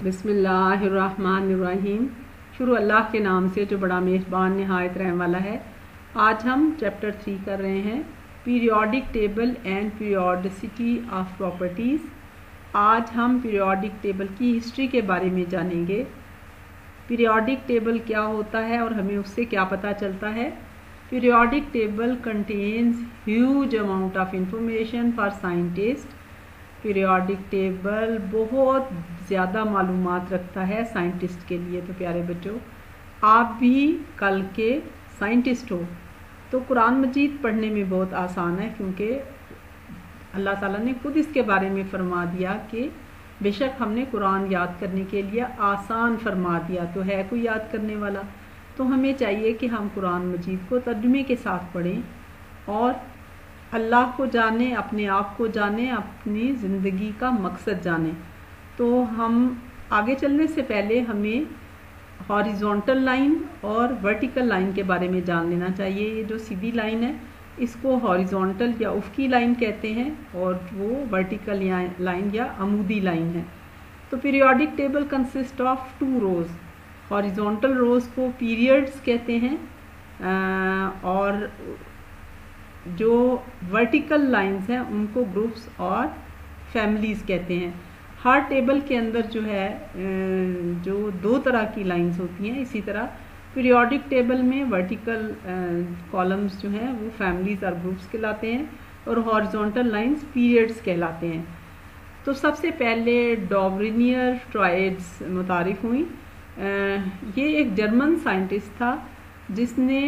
बिसमीम शुरू अल्लाह के नाम से जो बड़ा मेज़बान, नहायत रहने वाला है। आज हम चैप्टर थ्री कर रहे हैं periodic table and periodicity of properties आज हम पीरियोडिक टेबल की हिस्ट्री के बारे में जानेंगे। पीरियोडिक टेबल क्या होता है और हमें उससे क्या पता चलता है? Periodic table contains huge amount of information for scientist periodic table बहुत ज़्यादा मालूम रखता है साइंटिस्ट के लिए तो प्यारे बच्चों। आप भी कल के साइंटिस्ट हो तो कुरान मजीद पढ़ने में बहुत आसान है क्योंकि अल्लाह ताला ने खुद इसके बारे में फरमा दिया कि बेशक हमने कुरान याद करने के लिए आसान फरमा दिया तो है कोई याद करने वाला। तो हमें चाहिए कि हम कुरान मजीद को तर्जुमे के साथ पढ़ें और अल्लाह को जाने, अपने आप को जाने, अपनी ज़िंदगी का मकसद जाने। तो हम आगे चलने से पहले हमें हॉरिजॉन्टल लाइन और वर्टिकल लाइन के बारे में जान लेना चाहिए। ये जो सीधी लाइन है, इसको हॉरिजॉन्टल या उफ़की लाइन कहते हैं और वो वर्टिकल लाइन या अमूदी लाइन है। तो periodic table consist of two rows horizontal rows को पीरियड्स कहते हैं और जो वर्टिकल लाइंस हैं, उनको ग्रुप्स और फैमिलीज़ कहते हैं। हर टेबल के अंदर जो है जो दो तरह की लाइंस होती हैं, इसी तरह। पीरियोडिक टेबल में वर्टिकल कॉलम्स जो हैं, वो फैमिलीज़ और ग्रुप्स कहलाते हैं और हॉरिजॉन्टल लाइंस पीरियड्स कहलाते हैं। तो सबसे पहले डॉबरिनियर ट्राइड्स मुतारफ़ हुई। ये एक जर्मन साइंटिस्ट था, जिसने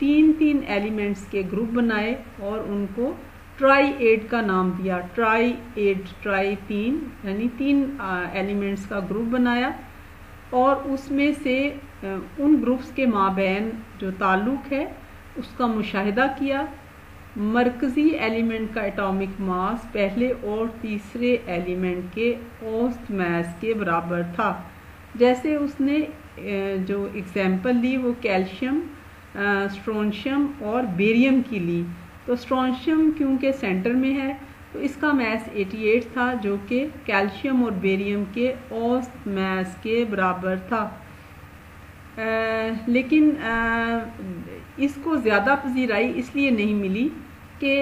तीन तीन एलिमेंट्स के ग्रुप बनाए और उनको ट्राई एड का नाम दिया। ट्राई एड ट्राई तीन यानी तीन एलिमेंट्स का ग्रुप बनाया और उसमें से उन ग्रुप्स के माबैन जो ताल्लुक़ है, उसका मुशाहिदा किया। मरकज़ी एलिमेंट का एटॉमिक मास पहले और तीसरे एलिमेंट के औस्त मैस के बराबर था। जैसे उसने जो एग्ज़ाम्पल ली वो कैल्शियम स्ट्रोनशियम और बेरियम की ली। तो स्ट्रोनशियम क्योंकि सेंटर में है तो इसका मैस 88 था जो कि कैल्शियम और बेरियम के औस्त मैस के बराबर था। आ, लेकिन आ, इसको ज़्यादा पजीराई इसलिए नहीं मिली कि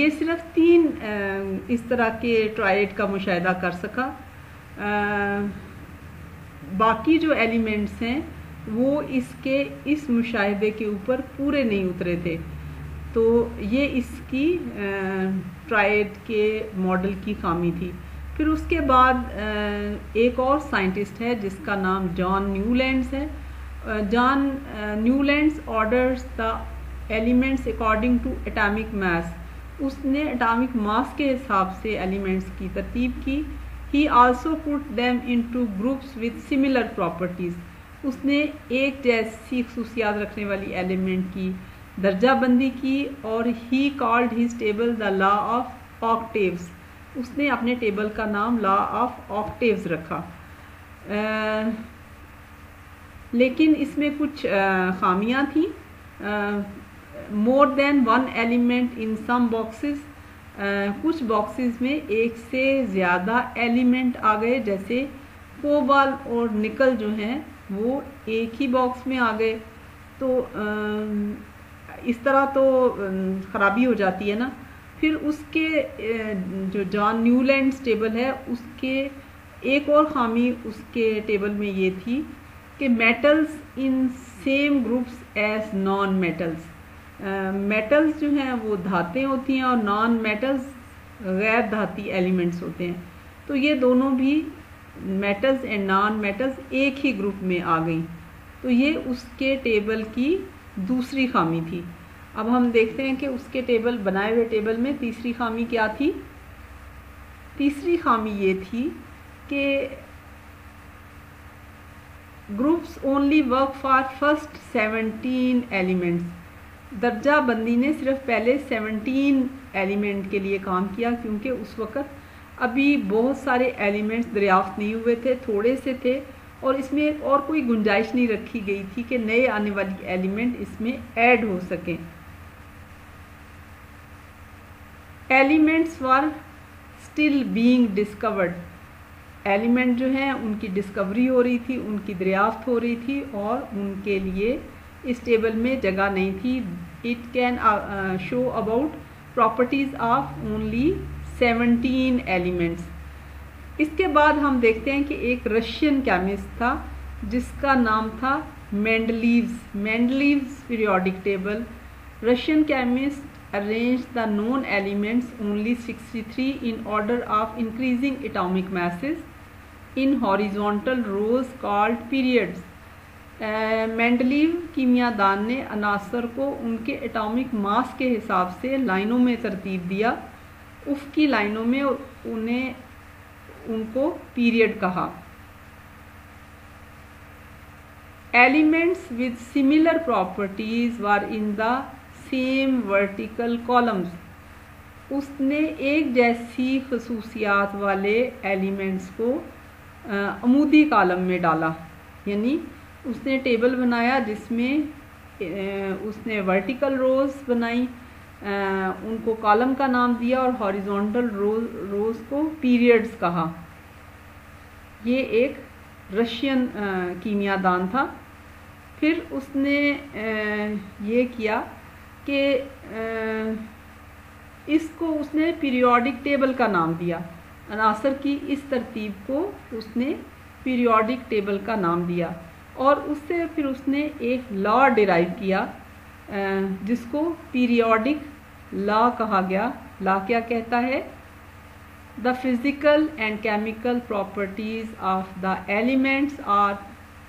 ये सिर्फ़ तीन आ, इस तरह के ट्राइड का मुशाह कर सका। आ, बाकी जो एलिमेंट्स हैं वो इसके इस मुशाहे के ऊपर पूरे नहीं उतरे थे। तो ये इसकी ट्राइड के मॉडल की खामी थी। फिर उसके बाद एक और साइंटिस्ट है जिसका नाम जॉन न्यूलैंड्स है। John Newlands orders the elements according to atomic mass उसने एटॉमिक मास के हिसाब से एलिमेंट्स की तरतीब की। He also put them into groups with similar properties उसने एक जैसी खसूसियात रखने वाली एलिमेंट की दर्जाबंदी की और he called his table the law of octaves उसने अपने टेबल का नाम लॉ ऑफ़ ऑक्टेव्स रखा। आ, लेकिन इसमें कुछ खामियाँ थी। More than one element in some boxes कुछ बॉक्सेस में एक से ज़्यादा एलिमेंट आ गए जैसे कोबाल और निकल जो हैं। वो एक ही बॉक्स में आ गए। तो इस तरह तो ख़राबी हो जाती है ना। फिर उसके जो जॉन न्यूलैंड टेबल है, उसके एक और खामी उसके टेबल में ये थी कि metals in same groups as non metals metals जो हैं, वो धातें होती हैं और नॉन मेटल्स गैर धाती एलिमेंट्स होते हैं। तो ये दोनों भी मेटल्स एंड नॉन मेटल्स एक ही ग्रुप में आ गई। तो ये उसके टेबल की दूसरी खामी थी। अब हम देखते हैं कि उसके टेबल बनाए हुए टेबल में तीसरी खामी क्या थी? तीसरी खामी ये थी कि groups only work for first seventeen elements दर्जा बंदी ने सिर्फ़ पहले सेवनटीन एलिमेंट के लिए काम किया, क्योंकि उस वक़्त अभी बहुत सारे एलिमेंट्स दरियाफ्त नहीं हुए थे, थोड़े से थे और इसमें और कोई गुंजाइश नहीं रखी गई थी कि नए आने वाली एलिमेंट इसमें ऐड हो सकें। Elements were still being discovered. Element जो हैं, उनकी डिस्कवरी हो रही थी, उनकी दरियाफ्त हो रही थी और उनके लिए इस टेबल में जगह नहीं थी। It can show about properties of only seventeen elements इसके बाद हम देखते हैं कि एक रशियन केमिस्ट था, जिसका नाम था Mendeleev's Mendeleev's periodic table Russian chemist arrange the known elements only 63 in order of increasing atomic masses in horizontal rows called periods Mendeleev कीमियादान ने अनासर को उनके एटॉमिक मास के हिसाब से लाइनों में तरतीब दिया। उफ की लाइनों में उन्हें, उनको पीरियड कहा। Elements with similar properties were in the same vertical columns. उसने एक जैसी खसूसियात वाले एलिमेंट्स को अमूदी कॉलम में डाला। यानी उसने टेबल बनाया जिसमें उसने वर्टिकल रोज बनाई उनको कॉलम का नाम दिया और हॉरिजॉन्टल रोज रोज को पीरियड्स कहा। ये एक रशियन कीमियादान था। फिर उसने ये किया कि इसको उसने पीरियोडिक टेबल का नाम दिया। अनासर की इस तरतीब को उसने पीरियोडिक टेबल का नाम दिया और उससे फिर उसने एक लॉ डिराइव किया जिसको पीरियोडिक लॉ कहा गया। ला क्या कहता है? The physical and chemical properties of the elements are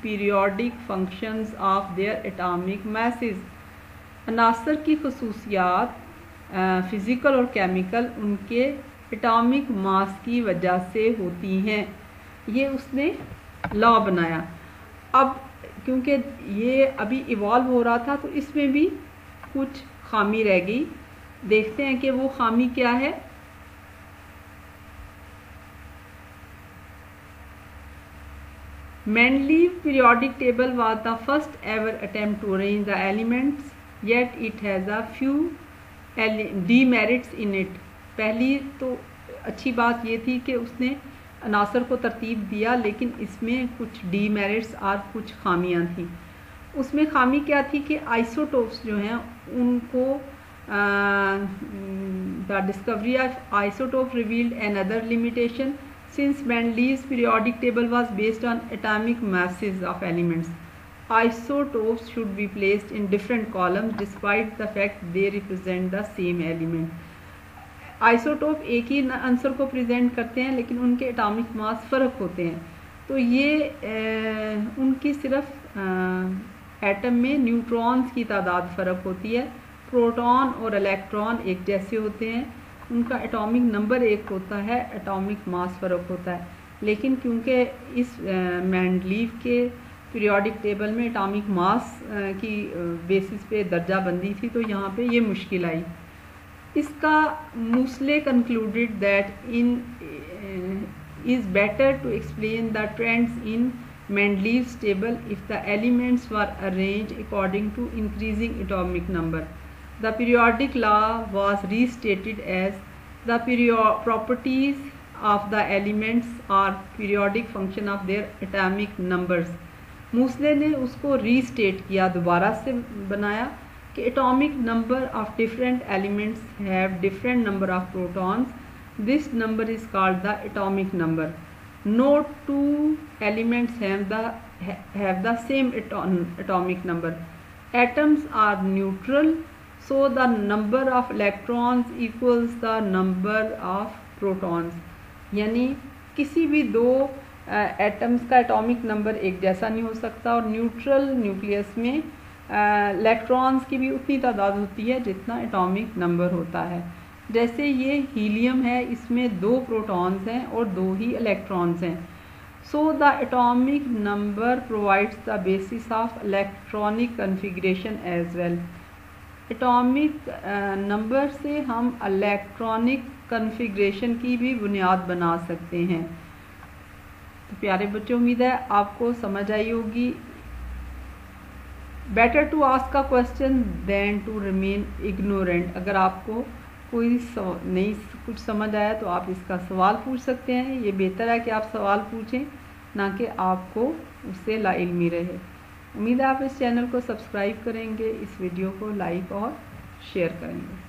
periodic functions of their atomic masses अनासर की खसूसियात फ़िज़िकल और केमिकल उनके एटॉमिक मास की वजह से होती हैं। ये उसने लॉ बनाया। अब क्योंकि ये अभी इवॉल्व हो रहा था तो इसमें भी कुछ खामी रह गई। देखते हैं कि वो खामी क्या है। Mainly periodic table was the first ever attempt to arrange the elements yet it has a few demerits in it पहली तो अच्छी बात ये थी कि उसने अनासर को तरतीब दिया, लेकिन इसमें कुछ डीमेरिट्स और कुछ खामियाँ थी। उसमें खामी क्या थी कि आइसोटोप्स जो हैं, उनको the discovery of isotope revealed another limitation since Mendeleev's periodic table was based on atomic masses of elements isotopes should be placed in different columns despite the fact they represent the same element. Isotope एक ही answer को present करते हैं लेकिन उनके atomic मास फ़र्क होते हैं। तो ये ए, उनकी सिर्फ़ एटम में न्यूट्रॉन्स की तादाद फ़र्क होती है। प्रोटॉन और इलेक्ट्रॉन एक जैसे होते हैं। उनका एटॉमिक नंबर एक होता है, एटॉमिक मास फ़र्क होता है। लेकिन क्योंकि इस मैंडलीव के पीरियोडिक टेबल में एटॉमिक मास की बेसिस पे दर्जा बंदी थी तो यहाँ पे ये मुश्किल आई। इसका Moseley concluded that it is better to explain the trends in Mendeleev's table if the elements were arranged according to increasing atomic number. The periodic law was restated as the properties of the elements are periodic function of their atomic numbers. Moseley ने उसको restate किया दोबारा से बनाया कि atomic number of different elements have different number of protons this number is called the atomic number no two elements have the have the same atom, atomic number atoms are neutral So, the number of electrons equals the number of protons. यानी किसी भी दो atoms का atomic number एक जैसा नहीं हो सकता और न्यूट्रल न्यूक्लियस में इलेक्ट्रॉन्स की भी उतनी तादाद होती है जितना एटॉमिक नंबर होता है। जैसे ये हीलियम है, इसमें दो प्रोटॉन्स हैं और दो ही इलेक्ट्रॉन्स हैं। So the atomic number provides the basis of electronic configuration as well atomic number से हम इलेक्ट्रॉनिक कन्फिग्रेशन की भी बुनियाद बना सकते हैं। तो प्यारे बच्चों, उम्मीद है आपको समझ आई होगी। Better to ask a question than to remain ignorant अगर आपको कोई नहीं, कुछ समझ आया तो आप इसका सवाल पूछ सकते हैं। ये बेहतर है कि आप सवाल पूछें, ना कि आपको उससे ला इल्मी रहे। उम्मीद है आप इस चैनल को सब्सक्राइब करेंगे, इस वीडियो को लाइक और शेयर करेंगे।